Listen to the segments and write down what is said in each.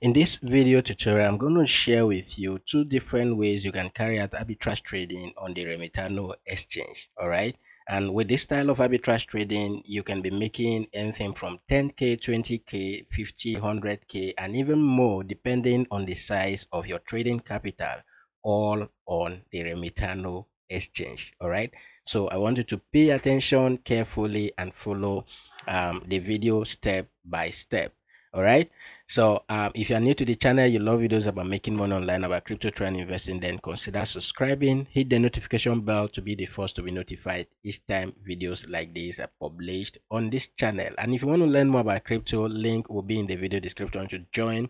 In this video tutorial, I'm going to share with you two different ways you can carry out arbitrage trading on the Remitano exchange. All right. And with this style of arbitrage trading, you can be making anything from 10K, 20K, 50, 100K, and even more depending on the size of your trading capital, all on the Remitano exchange. All right. So I want you to pay attention carefully and follow um, the video step by step all right so um, if you're new to the channel you love videos about making money online about crypto trade investing then consider subscribing. Hit the notification bell to be the first to be notified each time videos like this are published on this channel. And if you want to learn more about crypto link will be in the video description to join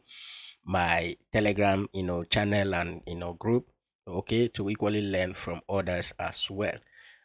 my telegram you know channel and you know group okay to equally learn from others as well.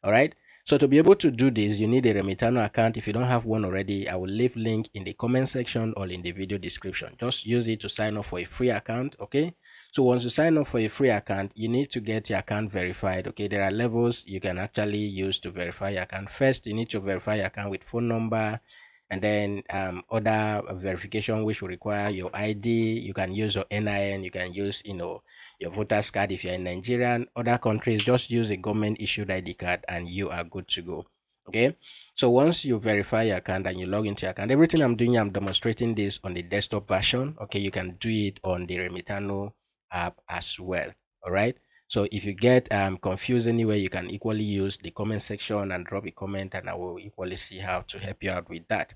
All right so to be able to do this, you need a Remitano account. If you don't have one already, I will leave link in the comment section or in the video description. Just use it to sign up for a free account, okay? So once you sign up for a free account, you need to get your account verified, okay? There are levels you can actually use to verify your account. First, you need to verify your account with phone number, and then um, other verification which will require your ID. You can use your NIN, you can use, you know, your voter's card if you're in Nigeria and Other countries, just use a government issued ID card and you are good to go. Okay, so once you verify your account and you log into your account, everything I'm doing, I'm demonstrating this on the desktop version. Okay, you can do it on the Remitano app as well. All right. So if you get um, confused anywhere, you can equally use the comment section and drop a comment and I will equally see how to help you out with that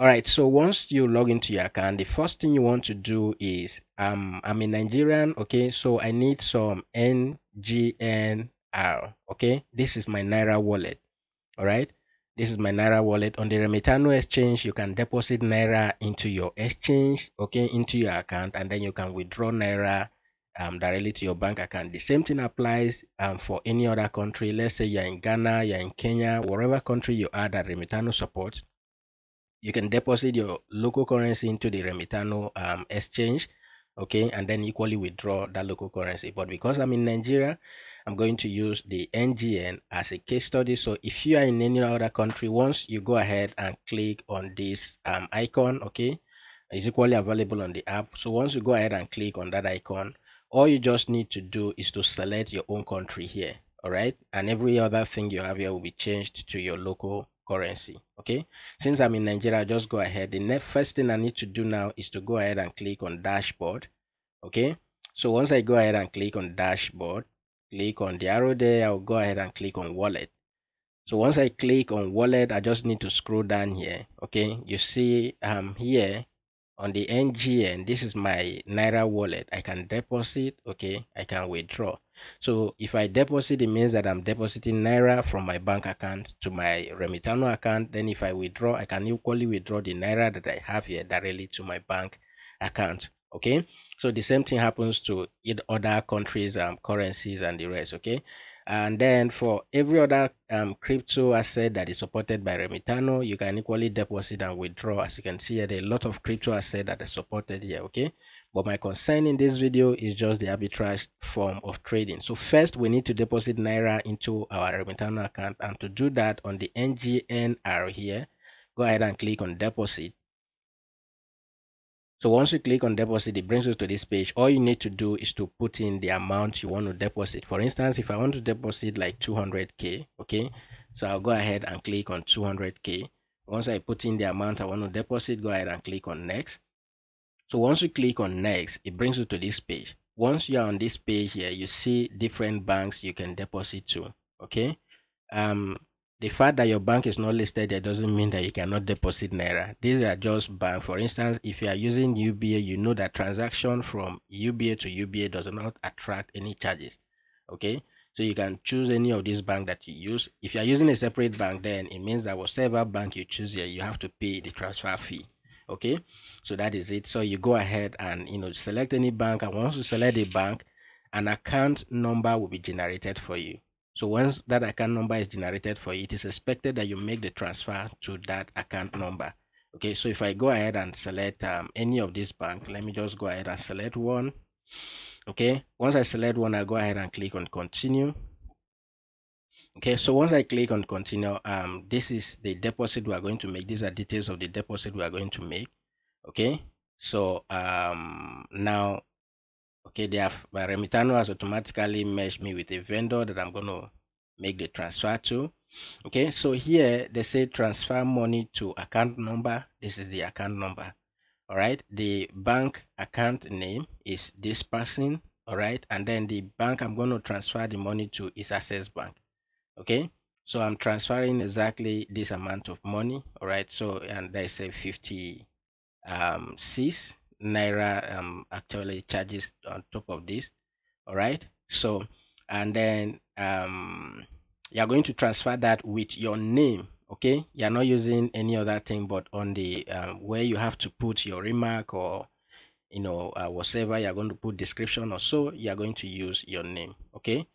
all right so once you log into your account the first thing you want to do is um i'm a nigerian okay? So i need some ngnr okay? This is my naira wallet all right? This is my naira wallet. On the remitano exchange you can deposit naira into your exchange okay into your account and then you can withdraw naira um, directly to your bank account. The same thing applies um, for any other country. Let's say you're in ghana you're in kenya wherever country you are that remitano supports you can deposit your local currency into the Remitano um, exchange, okay, and then equally withdraw that local currency. But because I'm in Nigeria, I'm going to use the NGN as a case study. So if you are in any other country, once you go ahead and click on this um, icon, okay, it's equally available on the app. So once you go ahead and click on that icon, all you just need to do is to select your own country here, all right, and every other thing you have here will be changed to your local currency okay? Since i'm in nigeria I'll just go ahead. The next first thing i need to do now is to go ahead and click on dashboard okay? So once i go ahead and click on dashboard click on the arrow there i'll go ahead and click on wallet. So once i click on wallet i just need to scroll down here okay? You see um here on the ngn this is my naira wallet. I can deposit okay? I can withdraw so if I deposit, it means that I'm depositing Naira from my bank account to my Remitano account. Then if I withdraw, I can equally withdraw the Naira that I have here directly to my bank account. Okay. So the same thing happens to other countries, um, currencies and the rest. Okay. And then for every other um, crypto asset that is supported by Remitano, you can equally deposit and withdraw. As you can see here, there are a lot of crypto assets that are supported here. Okay. But my concern in this video is just the arbitrage form of trading. So first we need to deposit Naira into our Remitano account. And to do that on the NGNR here, go ahead and click on deposit. So once you click on deposit, it brings you to this page. All you need to do is to put in the amount you want to deposit. For instance, if I want to deposit like 200K, okay, so I'll go ahead and click on 200K. Once I put in the amount I want to deposit, go ahead and click on next. So once you click on next, it brings you to this page. Once you're on this page here, you see different banks you can deposit to. Okay. Um, the fact that your bank is not listed there doesn't mean that you cannot deposit naira these are just bank for instance if you are using uba you know that transaction from uba to uba does not attract any charges okay so you can choose any of these bank that you use if you are using a separate bank then it means that whatever bank you choose here you have to pay the transfer fee okay? So that is it. So you go ahead and you know select any bank and once you select a bank an account number will be generated for you. So once that account number is generated for you it is expected that you make the transfer to that account number okay? So if i go ahead and select um, any of this bank let me just go ahead and select one okay? Once i select one i go ahead and click on continue okay so once i click on continue um this is the deposit we are going to make. These are details of the deposit we are going to make. Okay so um now okay they have remitano has automatically meshed me with a vendor that i'm going to make the transfer to. Okay so here they say transfer money to account number. This is the account number. All right the bank account name is this person. All right and then the bank i'm going to transfer the money to is access bank okay? So i'm transferring exactly this amount of money all right so and there's say 50 um six naira um actually charges on top of this all right so and then um you're going to transfer that with your name okay? You're not using any other thing but on the um, where you have to put your remark or you know uh, whatever you're going to put description or so you're going to use your name okay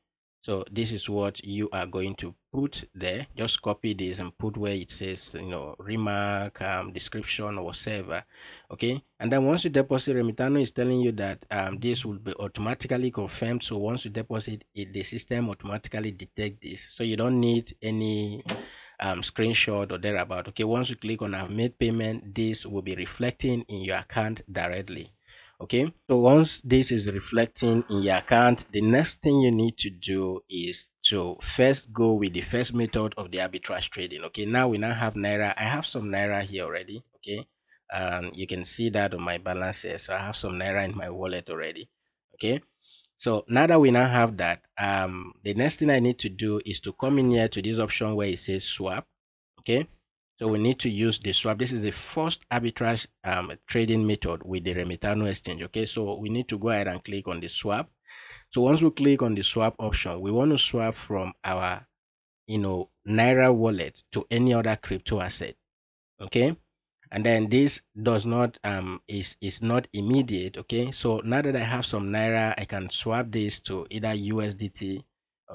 so this is what you are going to put there. Just copy this and put where it says you know remark um, description or whatever okay? And then once you deposit remitano is telling you that um, this will be automatically confirmed. So once you deposit it the system automatically detect this. So you don't need any um, screenshot or thereabout okay? Once you click on i've made payment this will be reflecting in your account directly okay so once this is reflecting in your account the next thing you need to do is to first go with the first method of the arbitrage trading. Okay now we now have naira. I have some naira here already okay? Um you can see that on my balance here. So i have some naira in my wallet already okay? So now that we now have that um the next thing i need to do is to come in here to this option where it says swap okay so we need to use the swap. This is the first arbitrage um, trading method with the Remitano exchange. Okay, so we need to go ahead and click on the swap. So once we click on the swap option, we want to swap from our, you know, Naira wallet to any other crypto asset. Okay, and then this does not um is is not immediate. Okay, so now that I have some Naira, I can swap this to either USDT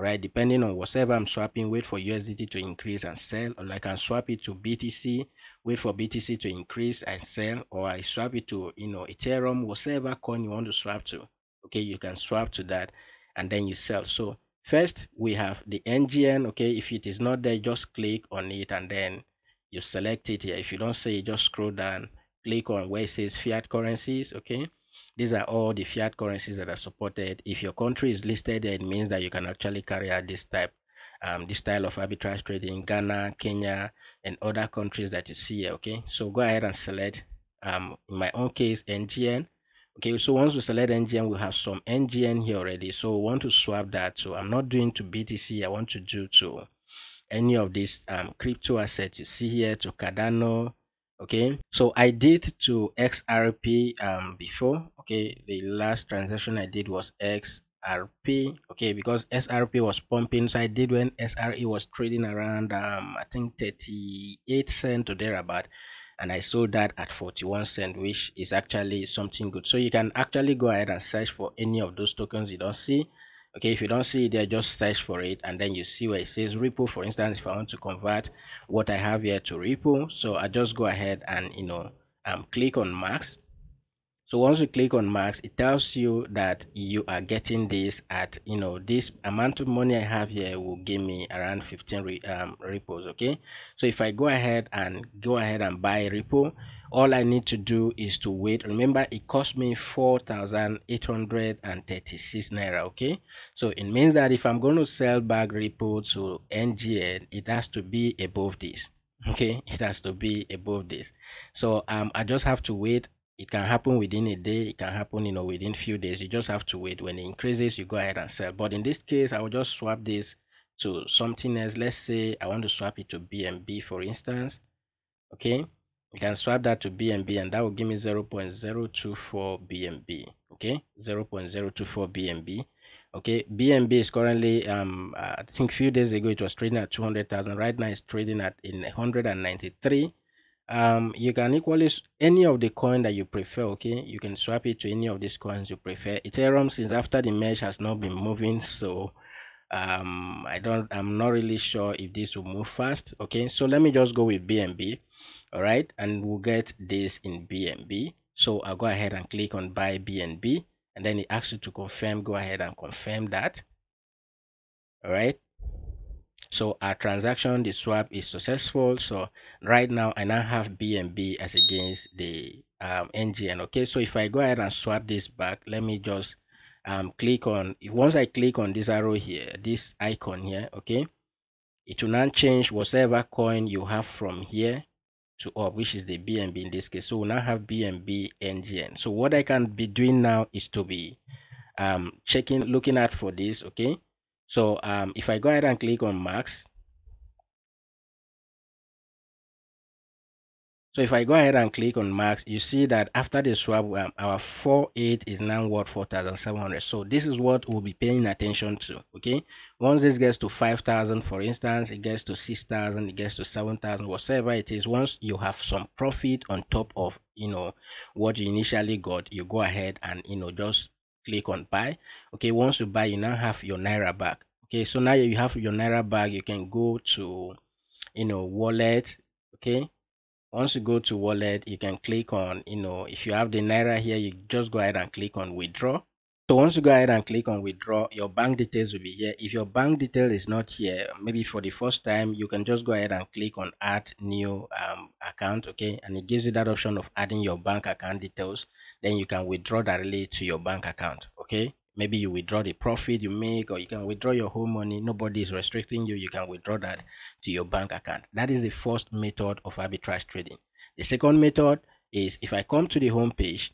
right depending on whatever i'm swapping wait for usdt to increase and sell or i can swap it to btc wait for btc to increase and sell or i swap it to you know ethereum whatever coin you want to swap to. Okay you can swap to that and then you sell. So first we have the ngn okay? If it is not there just click on it and then you select it here. If you don't see it just scroll down click on where it says fiat currencies okay these are all the fiat currencies that are supported. If your country is listed it means that you can actually carry out this type, um, this style of arbitrage trading, Ghana, Kenya, and other countries that you see here. Okay, so go ahead and select. Um, in my own case, NGN. Okay, so once we select NGN, we have some NGN here already. So we want to swap that. So I'm not doing to BTC. I want to do to any of these um, crypto assets you see here to Cardano, okay? So i did to xrp um before okay? The last transaction i did was xrp okay? Because xrp was pumping so i did when xrp was trading around um i think 38 cent or thereabout and i sold that at 41 cent which is actually something good. So you can actually go ahead and search for any of those tokens you don't see okay if you don't see it there just search for it and then you see where it says Ripple. For instance if i want to convert what i have here to Ripple so i just go ahead and you know um click on max. So once you click on max it tells you that you are getting this at you know this amount of money i have here will give me around 15 re, um, ripples okay? So if i go ahead and go ahead and buy ripple all i need to do is to wait. Remember it cost me 4836 naira okay? So it means that if i'm going to sell back ripple to ngn it has to be above this okay? It has to be above this. So um i just have to wait. It can happen within a day. It can happen you know within few days. You just have to wait. When it increases you go ahead and sell. But in this case i will just swap this to something else. Let's say i want to swap it to bnb for instance okay you can swap that to bnb and that will give me 0 0.024 bnb okay? 0 0.024 bnb okay? Bnb is currently um i think a few days ago it was trading at 200,000 right now it's trading at in 193 um you can equally any of the coin that you prefer okay? You can swap it to any of these coins you prefer. Ethereum since after the merge has not been moving so um i don't i'm not really sure if this will move fast okay? So let me just go with bnb all right and we'll get this in bnb so i'll go ahead and click on buy bnb and then it asks you to confirm go ahead and confirm that all right so our transaction the swap is successful. So right now i now have bnb as against the um, ngn okay? So if i go ahead and swap this back let me just um click on once i click on this arrow here this icon here okay it will now change whatever coin you have from here to up which is the bnb in this case. So we now have bnb ngn so what i can be doing now is to be um checking looking at for this okay? So um if i go ahead and click on max So if I go ahead and click on max, you see that after the swap, um, our 48 is now worth 4,700. So this is what we'll be paying attention to. Okay. Once this gets to 5,000, for instance, it gets to 6,000, it gets to 7,000, whatever it is. Once you have some profit on top of, you know, what you initially got, you go ahead and, you know, just click on buy. Okay. Once you buy, you now have your Naira back. Okay. So now you have your Naira back, you can go to, you know, wallet. Okay once you go to wallet you can click on you know if you have the naira here you just go ahead and click on withdraw. So once you go ahead and click on withdraw your bank details will be here. If your bank detail is not here maybe for the first time you can just go ahead and click on add new um, account okay? And it gives you that option of adding your bank account details. Then you can withdraw directly to your bank account okay maybe you withdraw the profit you make or you can withdraw your whole money. Nobody is restricting you. You can withdraw that to your bank account. That is the first method of arbitrage trading. The second method is if i come to the home page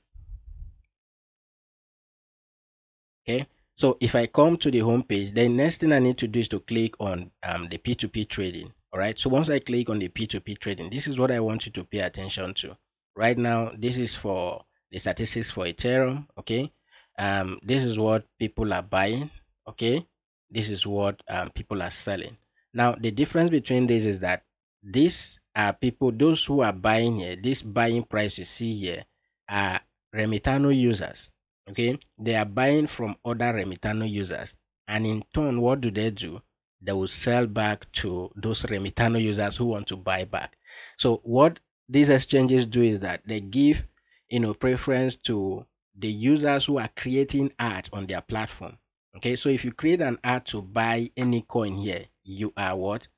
okay so if i come to the home page the next thing i need to do is to click on um, the p2p trading all right so once i click on the p2p trading this is what i want you to pay attention to. Right now this is for the statistics for ethereum okay um this is what people are buying okay? This is what um, people are selling. Now the difference between this is that these are people those who are buying here this buying price you see here are remitano users okay? They are buying from other remitano users. And in turn what do they do? They will sell back to those remitano users who want to buy back. So what these exchanges do is that they give you know preference to the users who are creating art on their platform. Okay, so if you create an ad to buy any coin here, you are what?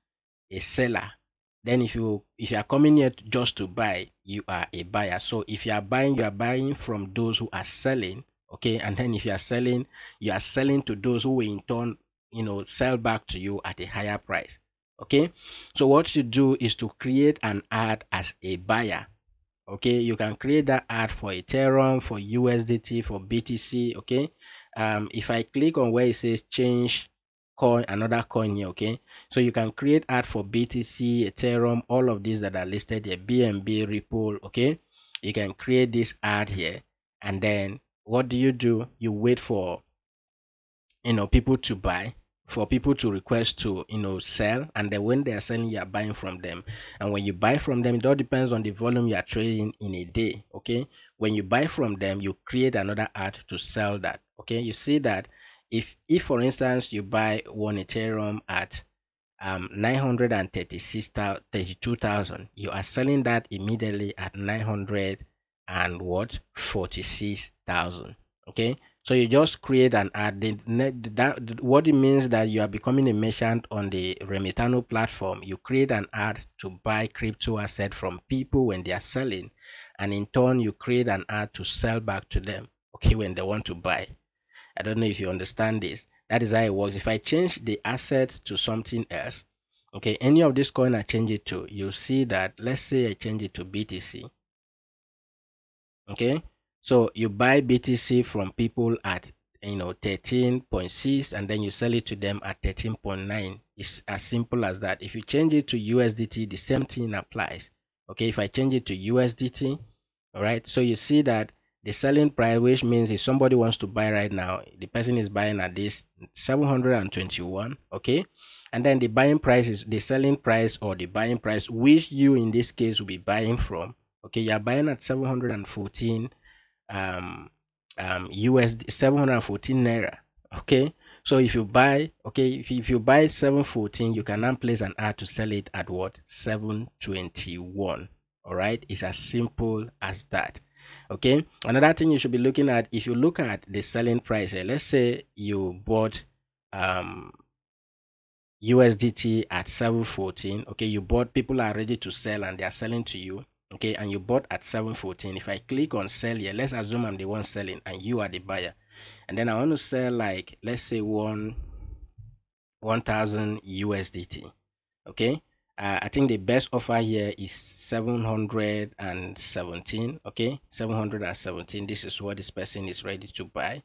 A seller. Then if you if you are coming here just to buy, you are a buyer. So if you are buying, you are buying from those who are selling. Okay, and then if you are selling, you are selling to those who in turn, you know, sell back to you at a higher price. Okay, so what you do is to create an ad as a buyer okay? You can create that ad for ethereum for usdt for btc okay? Um if i click on where it says change coin another coin here okay? So you can create ad for btc ethereum all of these that are listed here bnb ripple okay? You can create this ad here. And then what do you do? You wait for you know people to buy for people to request to you know sell. And then when they are selling you are buying from them. And when you buy from them it all depends on the volume you are trading in a day okay? When you buy from them you create another ad to sell that okay? You see that if if for instance you buy one ethereum at um 936 you are selling that immediately at 900 and what? 46,000 okay so you just create an ad. That what it means that you are becoming a merchant on the Remitano platform. You create an ad to buy crypto asset from people when they are selling, and in turn you create an ad to sell back to them. Okay, when they want to buy. I don't know if you understand this. That is how it works. If I change the asset to something else, okay, any of this coin I change it to, you see that. Let's say I change it to BTC. Okay, so you buy BTC from people at you know 13.6 and then you sell it to them at 13.9. It's as simple as that. If you change it to USDT, the same thing applies. Okay, if I change it to USDT, all right, so you see that the selling price, which means if somebody wants to buy right now, the person is buying at this 721, okay, and then the buying price is the selling price or the buying price, which you in this case will be buying from. Okay, you're buying at 714 um um USD 714 naira. Okay. So if you buy, okay, if, if you buy 714, you can now place an ad to sell it at what? 721. All right. It's as simple as that. Okay. Another thing you should be looking at, if you look at the selling price, eh, let's say you bought um USDT at 714. Okay, you bought people are ready to sell and they are selling to you okay and you bought at 714 if i click on sell here let's assume i'm the one selling and you are the buyer. And then i want to sell like let's say one 1000 usdt okay? Uh, i think the best offer here is 717 okay? 717 this is what this person is ready to buy.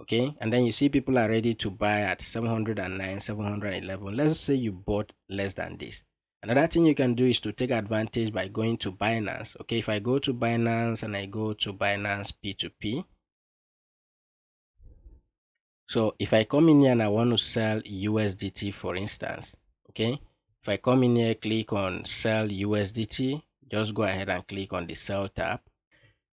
Okay? And then you see people are ready to buy at 709 711 let's say you bought less than this another thing you can do is to take advantage by going to binance okay? If i go to binance and i go to binance p2p so if i come in here and i want to sell usdt for instance okay? If i come in here click on sell usdt just go ahead and click on the sell tab.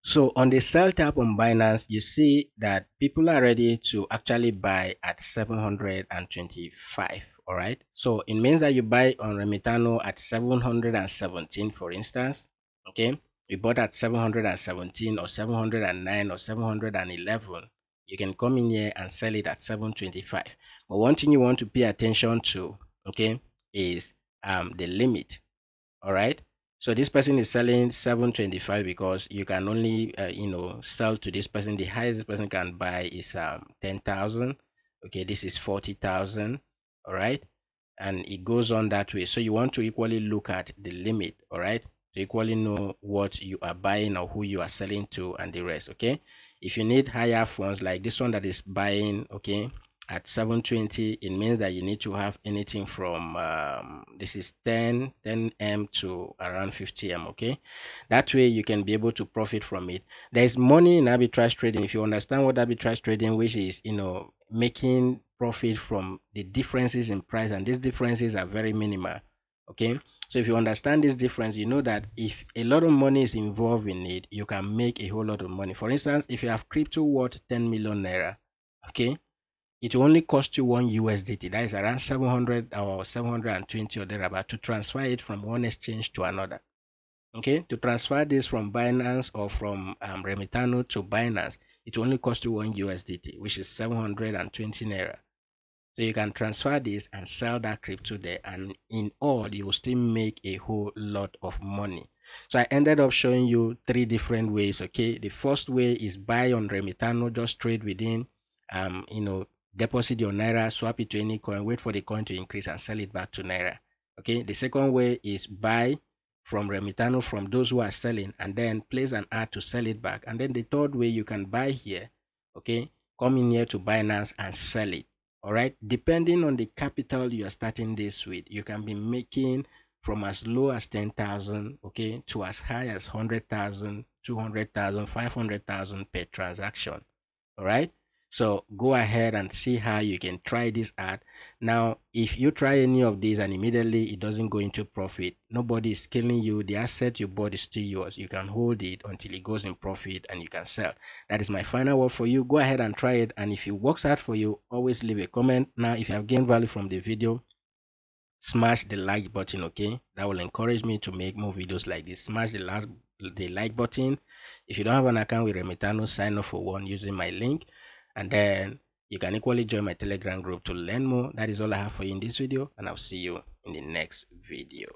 So on the sell tab on Binance, you see that people are ready to actually buy at 725. All right. So it means that you buy on Remitano at 717, for instance. Okay. You bought at 717 or 709 or 711. You can come in here and sell it at 725. But one thing you want to pay attention to, okay, is um the limit. All right so this person is selling 725 because you can only uh, you know sell to this person the highest person can buy is um 10,000 okay this is 40,000 all right? And it goes on that way. So you want to equally look at the limit all right? To equally know what you are buying or who you are selling to and the rest okay? If you need higher funds like this one that is buying okay at 720 it means that you need to have anything from um, this is 10 10 m to around 50 m okay? That way you can be able to profit from it. There's money in arbitrage trading. If you understand what arbitrage trading which is you know making profit from the differences in price and these differences are very minimal okay so if you understand this difference you know that if a lot of money is involved in it you can make a whole lot of money for instance if you have crypto worth 10 million naira okay it will only cost you one USDT. That is around 700 or 720 or thereabout to transfer it from one exchange to another. Okay, to transfer this from Binance or from um, Remitano to Binance, it only cost you one USDT, which is 720 naira. So you can transfer this and sell that crypto there, and in all, you will still make a whole lot of money. So I ended up showing you three different ways. Okay, the first way is buy on Remitano, just trade within, um, you know, deposit your naira swap it to any coin wait for the coin to increase and sell it back to naira okay the second way is buy from remitano from those who are selling and then place an ad to sell it back and then the third way you can buy here okay come in here to binance and sell it all right? Depending on the capital you are starting this with you can be making from as low as 10,000 okay to as high as 100,000 200,000 500,000 per transaction. All right so go ahead and see how you can try this ad. Now, if you try any of these and immediately it doesn't go into profit, nobody is killing you. The asset you bought is still yours. You can hold it until it goes in profit and you can sell. That is my final word for you. Go ahead and try it. And if it works out for you, always leave a comment. Now, if you have gained value from the video, smash the like button okay that will encourage me to make more videos like this smash the last the like button if you don't have an account with remitano sign up for one using my link and then you can equally join my telegram group to learn more. That is all i have for you in this video and i'll see you in the next video